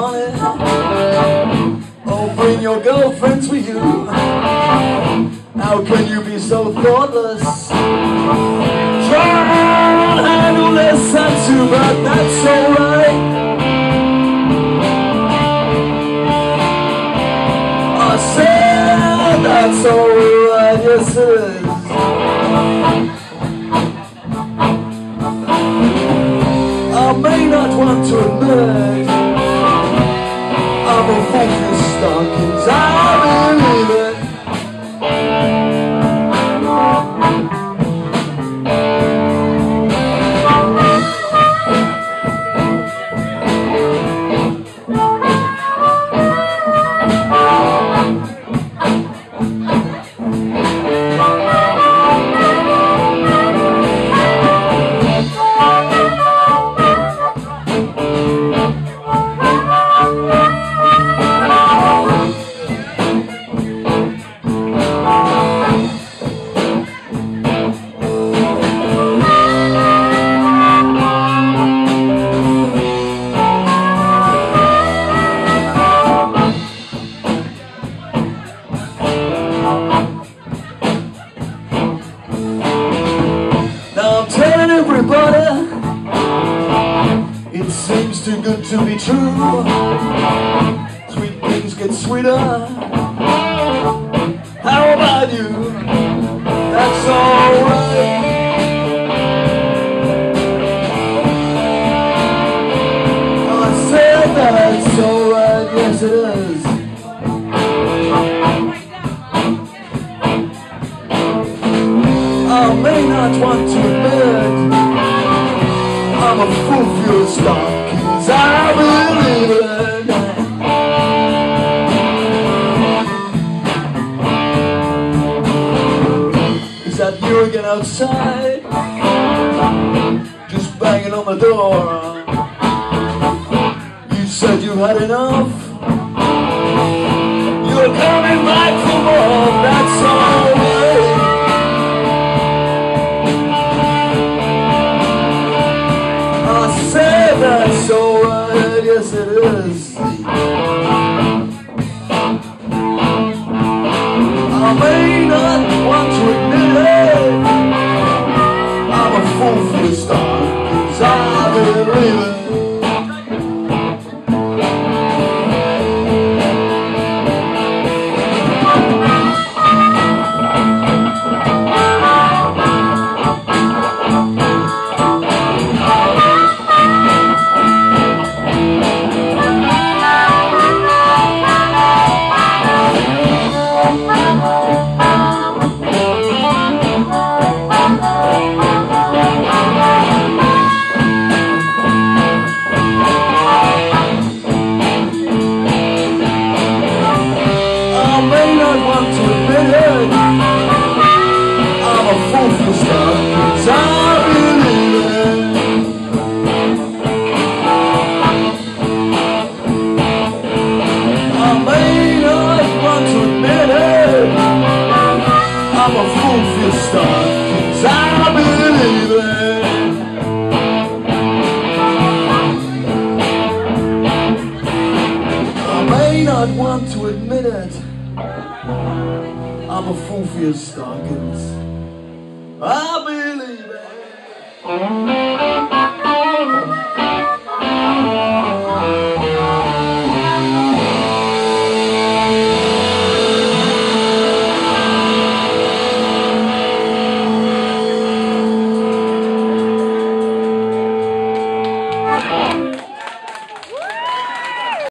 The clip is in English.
money. Oh, bring your girlfriends with you. How can you be so thoughtless? Try and handle this tattoo, but that's alright. I said that's alright, yes it is. I may not want to admit for your seems too good to be true. Sweet things get sweeter. How about you? That's alright. I said alright, yes it is. I may not want to admit I'm a for your stockings. I believe it. Is that you again outside? Just banging on my door. You said you had enough. That's alright, yes it is. I may not want to admit it. I'm a fool for the star, I'm a fool for cause I believe it. I may not want to admit it. I'm a fool for your stockings.